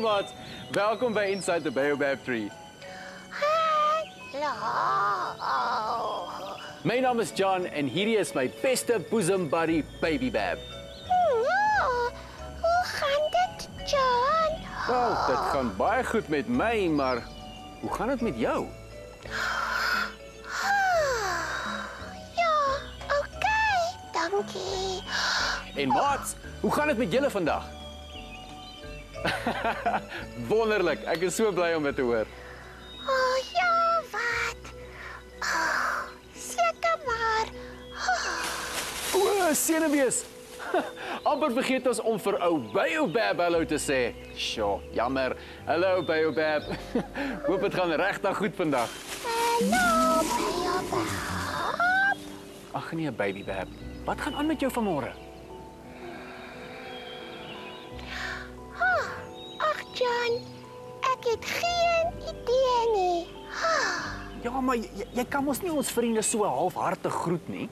Maat. Welkom by Inside the Baobab Tree. Hallo. My naam is John en hierdie is my beste bosom buddy Baby Bab. Ja, hoe gaan dit, John? Wel, dit gaan baie goed met my, maar hoe gaan dit met jou? Ja, oké, dankie. En maat, hoe gaan dit met julle vandag? Wonderlik. Ek is so bly om dit te hoor. Oh, ja, wat? Oh, seker maar. Oh, O, senuwees. amper vergeet ons om vir ou Baobab hallo te sê. Sjoe, jammer. Hallo Baobab. Hoop dit gaan regtig goed vandag. hallo, Baobab. Ag nee, baby Bab. Wat gaan aan met jou vanmôre? John, ek het geen idee nie. Ja, maar jy, jy kan mos nie ons vriende so halfhartig groet nie.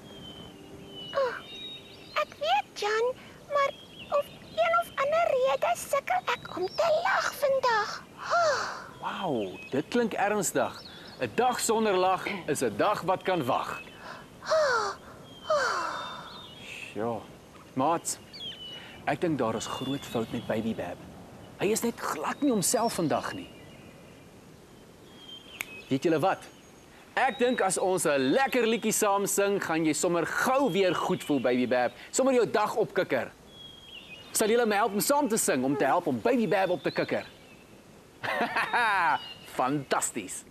Ek weet, John, maar of een of ander rede sukkel ek om te lag vandag. Oh, Wow, dit klink ernstig. 'n Dag sonder lag is 'n dag wat kan wag. Ja. Maat, ek dink daar is groot fout met baby Bab. Hy is net glad nie homself vandag nie. Weet julle wat? Ek dink as ons 'n lekker liedjie saam sing, gaan jy sommer gou weer goed voel baby Bab. Sommer jou dag opkikker. Sal julle my help om saam te sing om te help om baby Bab op te kikker? Fantasties.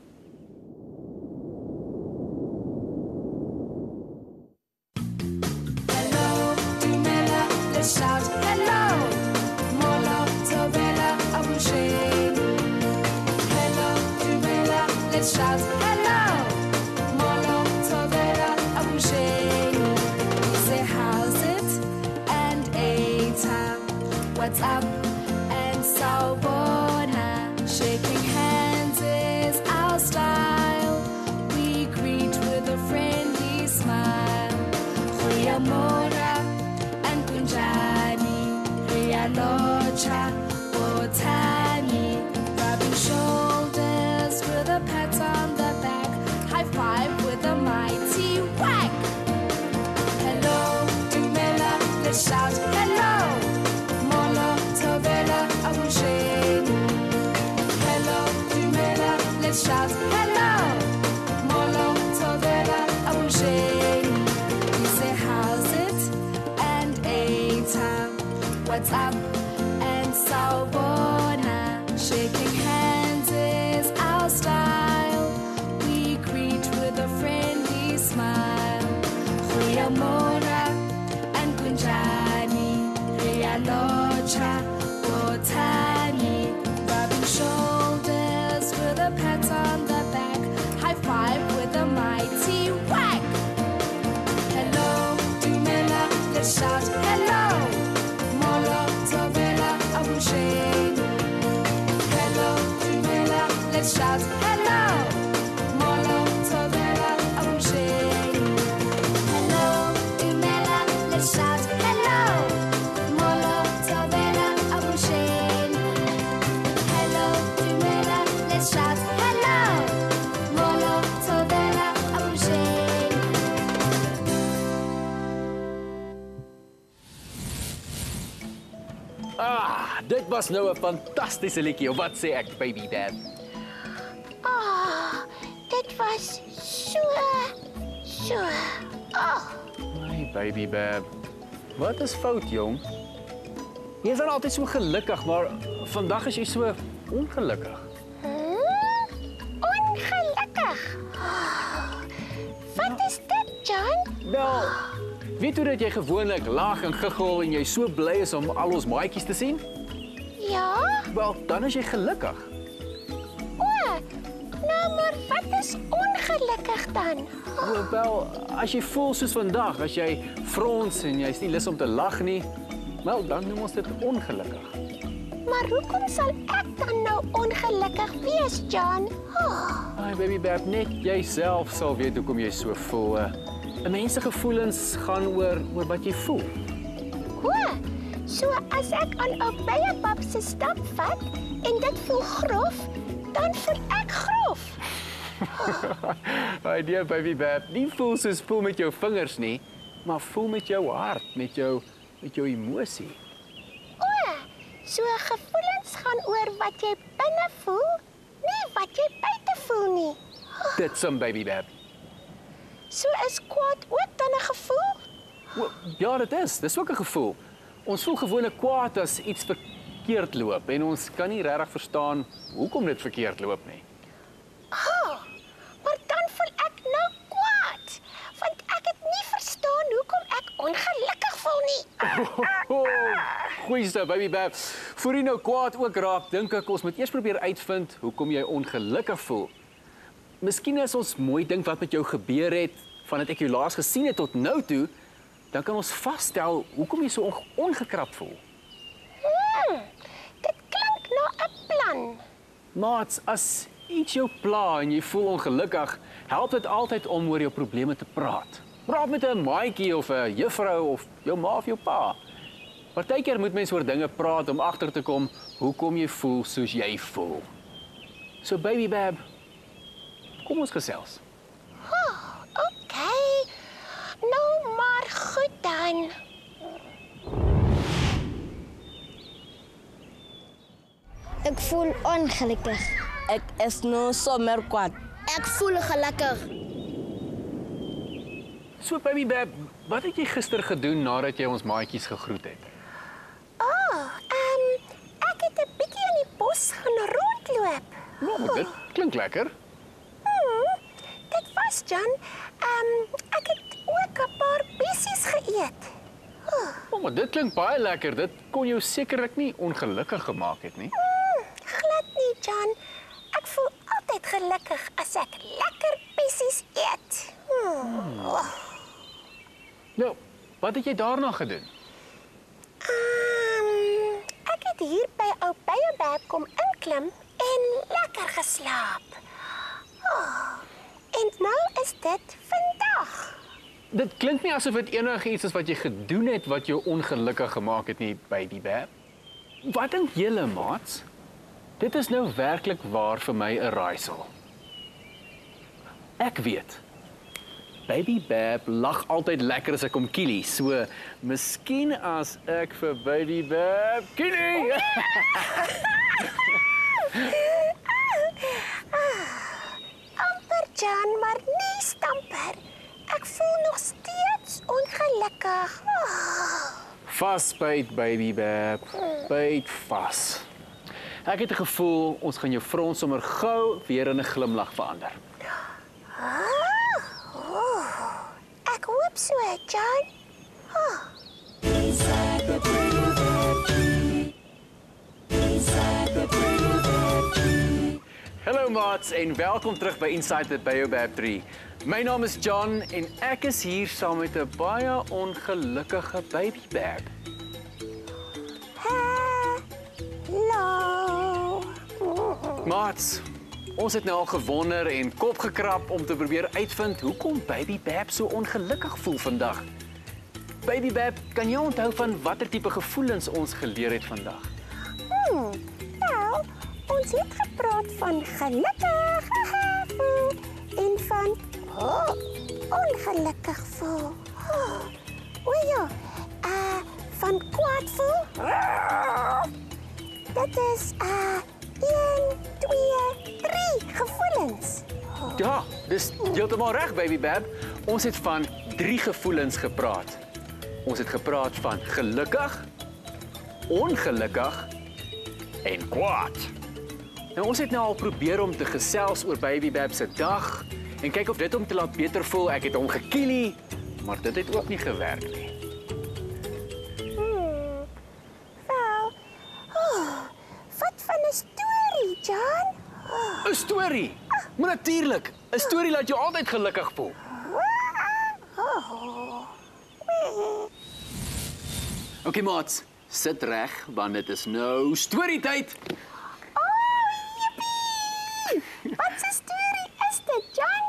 Was nou 'n fantastiese liedjie. Wat sê ek, baby dad? oh, dit was so, so. Oh, My baby bab. Wat is fout, jong? Jy is dan altyd so gelukkig, maar vandag is jy so ongelukkig. hmm? ongelukkig. Oh, wat is dit, John? Wel, weet jy dat jy gewoonlik lag en giggel en jy so bly is om al ons maatjies te sien? Wel, dan is jy gelukkig. O, nou maar wat is ongelukkig dan? O, Wel, as jy voel soos vandag, as jy frons en jy's nie lus om te lag nie, wel, dan noem ons dit ongelukkig. Maar hoekom sal ek dan nou ongelukkig wees, John? Oh, Ai baby bab, net jouself sal weet hoekom jy so voel. 'n Mens se gevoelens gaan oor oor wat jy voel. o, so as ek aan 'n beiepap se stap vat en dit voel grof, dan voel ek grof. Hey dear baby bab, nie voel soos voel met jou vingers nie, maar voel met jou hart, met jou met jou emosie. O, so gevoelens gaan oor wat jy binne voel, nie wat jy buite voel nie. Dit sim baby bab. So is kwaad ook dan 'n gevoel? O, ja, dit is. Dis ook 'n gevoel. Ons voel gewoonlik kwaad as iets verkeerd loop en ons kan nie regtig verstaan hoekom dit verkeerd loop nie. Oh, maar dan voel ek nou kwaad, want ek het nie verstaan hoekom ek ongelukkig voel nie. Oh, Goeie so, baby bab. Voor jy nou kwaad ook raak, dink ek ons moet eers probeer uitvind hoekom jy ongelukkig voel. Miskien as ons mooi dink wat met jou gebeur het vandat ek jou laas gesien het tot nou toe, dan kan ons vasstel hoekom jy so onge ongekrap voel. Hmm, dit klink na 'n plan. Maats, as iets jou pla en jy voel ongelukkig, help dit altyd om oor jou probleme te praat. Praat met 'n maatjie of 'n juffrou of jou ma of jou pa. Partykeer moet mense oor dinge praat om agter te kom hoekom jy voel soos jy voel. So baby bab, kom ons gesels. OK. Nou maar goed dan. Ek voel ongelukkig. Ek is nou sommer kwaad. Ek voel gelukkig. So baby bab, wat het jy gister gedoen nadat jy ons maatjies gegroet het? O, oh, ehm um, ek het 'n bietjie in die bos gaan rondloop. Nou, dit klink lekker. Hmm, dit was Jan. Ehm um, ek het ook 'n paar bessies geëet. Oh, maar dit klink baie lekker. Dit kon jou sekerlik nie ongelukkig gemaak het nie. Hmm, glad nie, Jan. Ek voel altyd gelukkig as ek lekker bessies eet. Hmm. Oh. Nou, wat het jy daarna gedoen? Um, ek het hier by ou Beyebab kom inklim en lekker geslaap. Oh, en nou is dit vandag. Dit klink nie asof dit enigiets is wat jy gedoen het wat jou ongelukkig gemaak het nie, baby bab. Wat dink julle, maats? Dit is nou werklik waar vir my 'n raaisel. Ek weet. Baby Bab lag altyd lekker as ek hom kielie. So, miskien as ek vir Baby Bab kielie. amper Jan, maar nie stamper. Ek voel nog steeds ongelukkig. Oh. Vasbyt Baby Bab. Byt vas. Ek het 'n gevoel ons gaan jou frons sommer gou weer in 'n glimlag verander. Oh. Ek hoop so, Jan. Oh. Hallo maats en welkom terug by Inside the Baobab Tree. My naam is John en ek is hier saam met 'n baie ongelukkige baby bab. Hallo. Maats, ons het nou al gewonder en kop gekrap om te probeer uitvind hoekom baby bab so ongelukkig voel vandag. Baby bab, kan jy onthou van watter tipe gevoelens ons geleer het vandag? Hmm. Ons het gepraat van gelukkig voel en van oh, ongelukkig voel. Oh, o ja, uh, van kwaad voel. Dit is uh 1 2 3 gevoelens. Ja, dis heeltemal reg baby bab. Ons het van drie gevoelens gepraat. Ons het gepraat van gelukkig, ongelukkig en kwaad. Nou ons het nou al probeer om te gesels oor baby bab se dag en kyk of dit hom te laat beter voel. Ek het hom gekielie, maar dit het ook nie gewerk nie. Hmm. Wel. Oh, wat van 'n storie, Jan? 'n Storie. Maar natuurlik, 'n storie laat jou altyd gelukkig voel. Okay, maats, sit reg want dit is nou storietyd. Wat 'n storie is dit, Jan?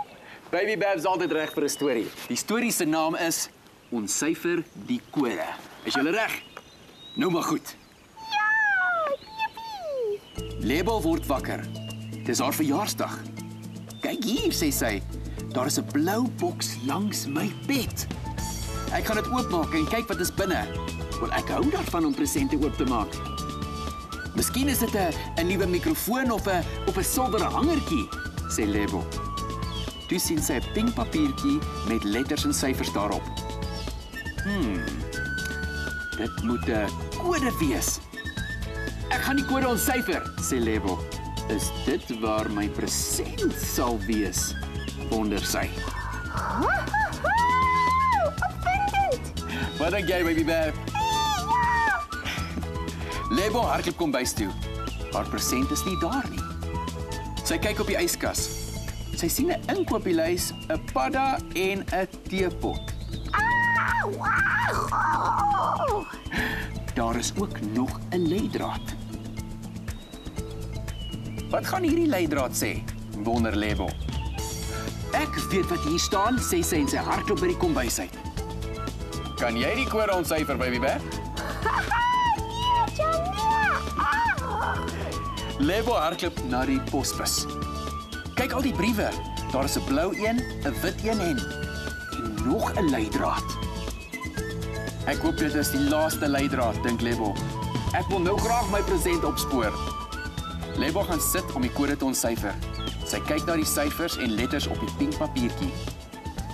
Baby Babs altyd reg vir 'n storie. Die storie se naam is Ontsyfer die kode. Is julle reg? Nou maar goed. Ja, jippie. Lebo word wakker. Dis haar verjaarsdag. Kyk hier, sê sy. Daar is 'n blou boks langs my bed. Ek gaan dit oopmaak en kyk wat is binne. Wel ek hou daarvan om presente oop te maak. Miskien is dit 'n 'n nuwe mikrofoon of 'n of 'n silwer hangertjie, sê Lebo. Toe sien sy 'n pink papiertjie met letters en syfers daarop. Hmm. Dit moet 'n kode wees. Ek gaan die kode ontsyfer, sê Lebo. Is dit waar my present sal wees? Wonder sy. Wat dink jy, baby bear? Lebo hardloop kom bys toe. Haar present is nie daar nie. Sy kyk op die yskas. Sy sien 'n inkopieslys, 'n padda en 'n teepot. Daar is ook nog 'n leidraad. Wat gaan hierdie leidraad sê? Wonder Lebo. Ek weet wat hier staan, sê sy en sy hardloop by die kombuis uit. Kan jy die kode ontsyfer, baby bear? Lebo hardloop na die posbus. Kyk al die briewe. Daar is 'n blou een, 'n wit een en, en nog 'n leidraad. Ek hoop dit is die laaste leidraad, dink Lebo. Ek wil nou graag my present opspoor. Lebo gaan sit om die kode te ontsyfer. Sy kyk na die syfers en letters op die pink papiertjie.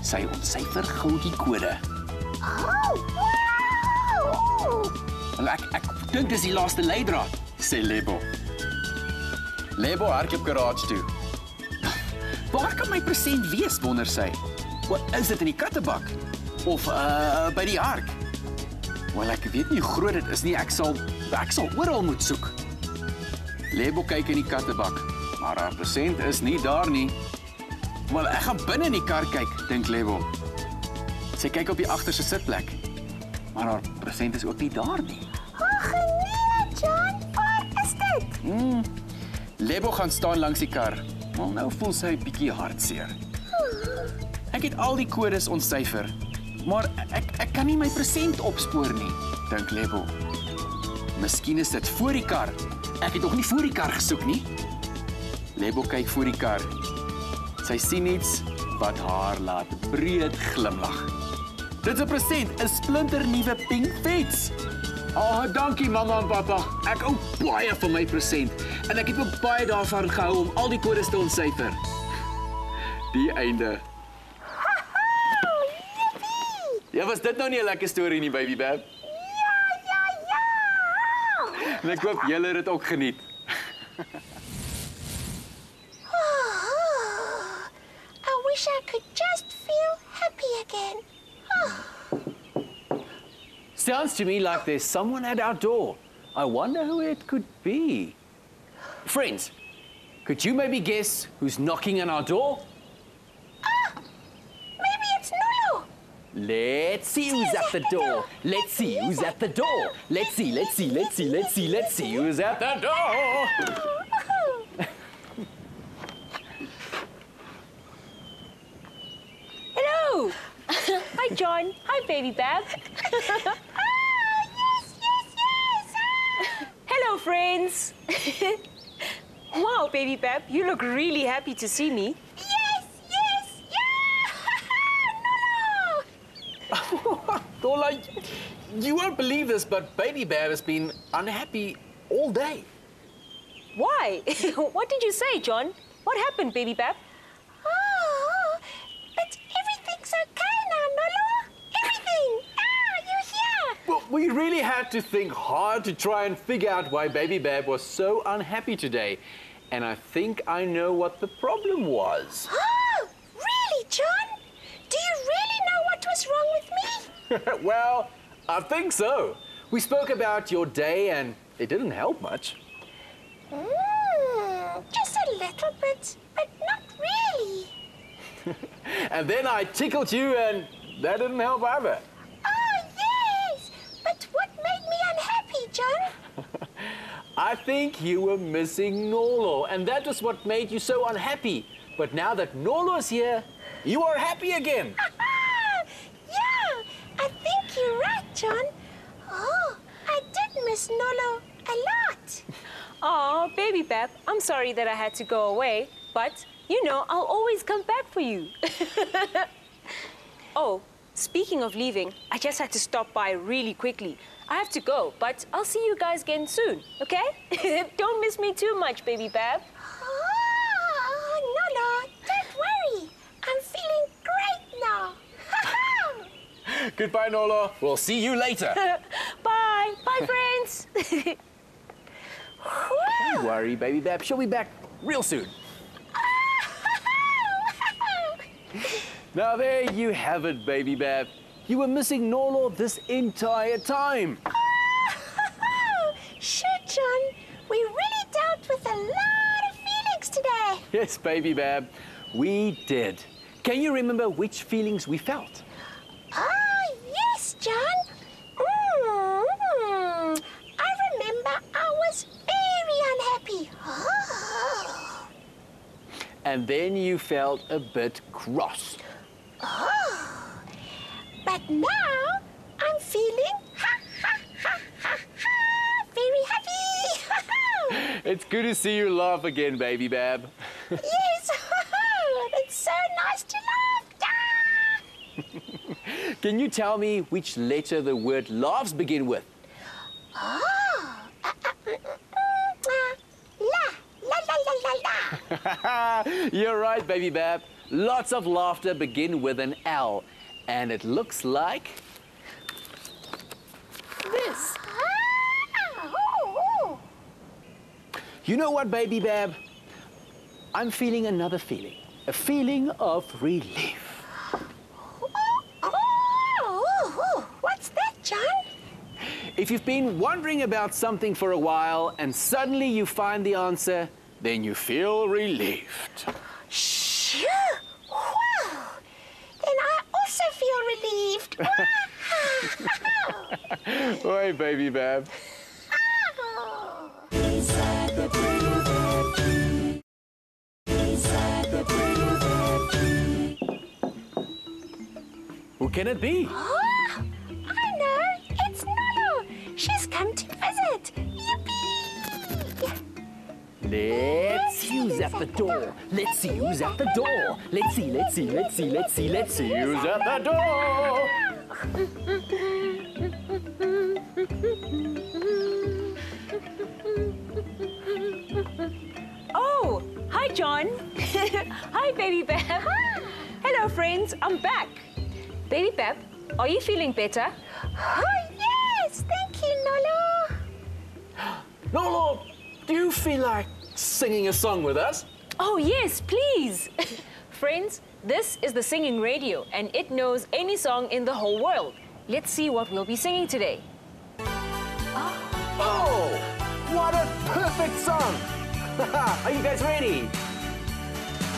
Sy ontsyfer gou die kode. Oh, wow! Wel ek ek dink dis die laaste leidraad, sê Lebo. Lebo hardloop garage toe. Waar kan my present wees, wonder sy. Wat is dit in die kattebak? Of uh by die hark? Wel ek weet nie hoe groot dit is nie. Ek sal ek sal oral moet soek. Lebo kyk in die kattebak, maar haar present is nie daar nie. Wel ek gaan binne in die kar kyk, dink Lebo. Sy kyk op die agterste sitplek. Maar haar present is ook nie daar nie. Ag nee, John, waar is dit? Lebo gaan staan langs die kar. Maar nou voel sy bietjie hartseer. Ek het al die kodes ontsyfer, maar ek ek kan nie my present opspoor nie, dink Lebo. Miskien is dit voor die kar. Ek het nog nie voor die kar gesoek nie. Lebo kyk voor die kar. Sy sien iets wat haar laat breed glimlag. Dit's 'n present, 'n splinternuwe pink fiets. Ah, oh, dankie mamma en pappa. Ek hou baie van my present en ek het ook baie daarvan gehou om al die kodes te ontsyfer. Die einde. Ja, was dit nou nie 'n lekker storie nie, baby Bab? Ja, ja, ja! En ek hoop julle het dit ook geniet. Oh, I wish I could just feel happy again. Sounds to me like there's someone at our door. I wonder who it could be. Friends, could you maybe guess who's knocking on our door? Ah! Maybe it's Nolo. Let's see who's at the door. Let's see who's at the door. Let's see, let's see, let's see, let's see, let's see who's at the door. Hello. Hi, John. Hi, baby Bab. Ah, yes, yes, yes. Ah. Hello, friends. Wow, baby Bab, you look really happy to see me. Yes, yes, yeah. Nolo. Dola, you won't believe this, but Baby Bear has been unhappy all day. Why? what did you say, John? What happened, baby Bab? We really had to think hard to try and figure out why Baby Bab was so unhappy today. And I think I know what the problem was. Oh, really, John? Do you really know what was wrong with me? well, I think so. We spoke about your day and it didn't help much. Mm, just a little bit, but not really. And then I tickled you and that didn't help either. Oh, yes. But what made me unhappy, John? I think you were missing Nolo, and that was what made you so unhappy. But now that Nolo's here, you are happy again. yeah, I think you're right, John. Oh, I did miss Nolo a lot. oh, baby Bab, I'm sorry that I had to go away, but you know, I'll always come back for you. oh, speaking of leaving, I just had to stop by really quickly. I have to go, but I'll see you guys again soon, okay? Don't miss me too much, baby Bab. Oh, no, no, don't worry. I'm feeling great now. Goodbye Nolo. We'll see you later. Bye. Bye, friends. Don't worry, baby Bab. She'll be back real soon. Now there you have it, baby Bab. You were missing Nolo this entire time. sure, John. We really dealt with a lot of feelings today. Yes, baby Bab, we did. Can you remember which feelings we felt? Ah, yes, John. Mm, I remember I was very unhappy. And then you felt a bit cross. Now I'm feeling ha, ha, ha, ha, ha, very happy. It's good to see you laugh again, baby Bab. yes, it's so nice to laugh. Ah. Can you tell me which letter the word laughs begin with? Oh, uh, uh, mm, mm, uh, la, la, la, la, la, la. You're right, baby Bab. Lots of laughter begin with an L. And it looks like this. Ooh, ooh. You know what, baby Bab? I'm feeling another feeling. A feeling of relief. What's that, John? If you've been wondering about something for a while and suddenly you find the answer, then you feel relieved. Shoo! Feel relieved. Oi, baby Bab. Encyclopedia Encyclopedia Who can it be? Let's see who's at the door. Let's see who's at the door. Let's see, let's see, let's see, let's see, let's see who's at the door. Oh, hi, John. hi, baby Bab. Hello, friends. I'm back. Baby Bab, are you feeling better? Oh, yes. Thank you, Nolo. Nolo, do you feel like singing a song with us? Oh, yes, please. Friends, this is the singing radio, and it knows any song in the whole world. Let's see what we'll be singing today. Oh, what a perfect song! Are you guys ready?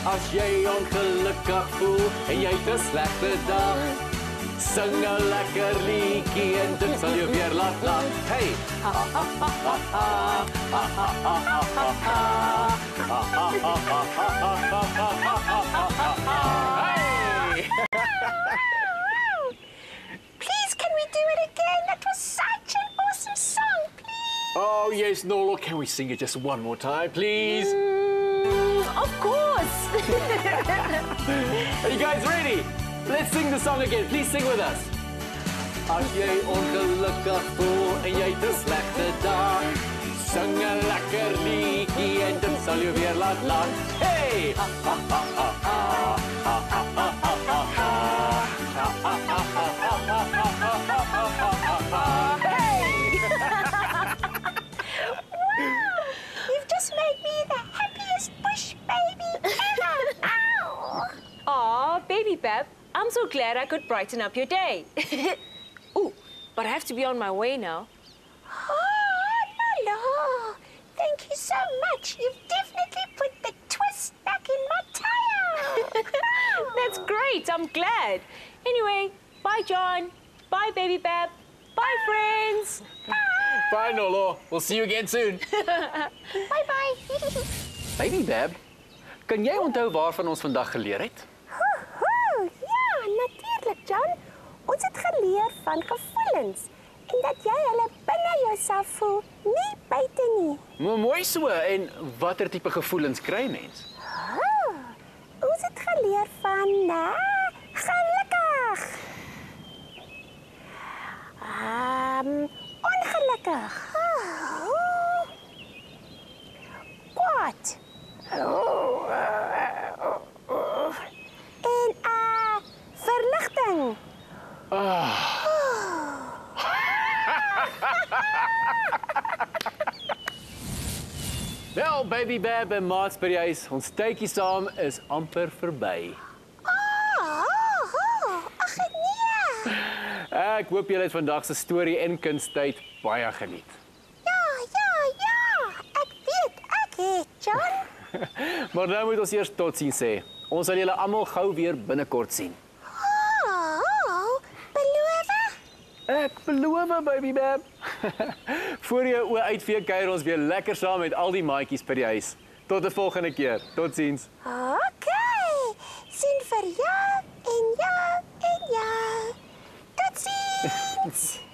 As jy ongelukkig voel en het 'n slegte dag, 'n lekker liedjie en dit sal jou weer laat lag. Hey! Hey! Please, can we do it again? That was such an awesome song. Please. Oh yes, Nolo, can we sing it just one more time, please? Mm, of course. Are you guys ready? Let's sing the song again. Please sing with us. As jy ongelukkig voel en jy het 'n slegte dag, sing 'n lekker liedjie en dit sal jou weer laat lag. Hey! You've just made me the happiest bush baby ever. Ow! Aw, baby Bab, I'm so glad I could brighten up your day. Ooh, but I have to be on my way now. Oh, Nolo. Thank you so much. You've definitely put the twist back in my tire. That's great. I'm glad. Anyway, bye, John. Bye, baby Bab. Bye, friends. Bye, Nolo. We'll see you again soon. bye bye. Baby Bab, kan jy onthou waarvan ons vandag geleer het? John. Ons het geleer van gevoelens en dat jy hulle binne jouself voel, nie buite nie. Mo mooi so en watter tipe gevoelens kry mens? Oh, ons het geleer van uh, gelukkig. Ehm um, ongelukkig. Oh. Kwaad. Oh, uh, oh, oh. En uh verligting. Wel, baby Bab en maats by die huis, ons tydjie saam is amper verby. Ah, oh, ag nee. Ek hoop julle het vandag se storie en kunsttyd baie geniet. Ja, ja, ja. Ek weet, ek het John. Maar nou moet ons eers totsiens sê. Ons sal julle almal gou weer binnekort sien. Oh, beloof. Ek beloof, baby Bab. Voor jy oë uitvee kuier ons weer lekker saam met al die maatjies by die huis. Tot 'n volgende keer. Totsiens. Okay. Sien vir jou en jou en jou. Totsiens.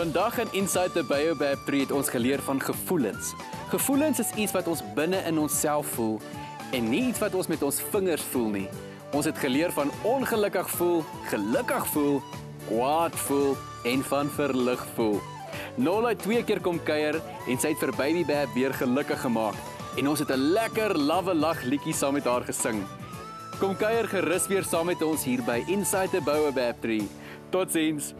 Vandag in Inside the Baobab Tree het ons geleer van gevoelens. Gevoelens is iets wat ons binne in onsself voel en nie iets wat ons met ons vingers voel nie. Ons het geleer van ongelukkig voel, gelukkig voel, kwaad voel en van verlig voel. Nola het twee keer kom kuier en sy het vir Baby Bab weer gelukkig gemaak en ons het 'n lekker lawwe lag liedjie saam met haar gesing. Kom kuier gerus weer saam met ons hier by Inside the Baobab Tree. Totsiens.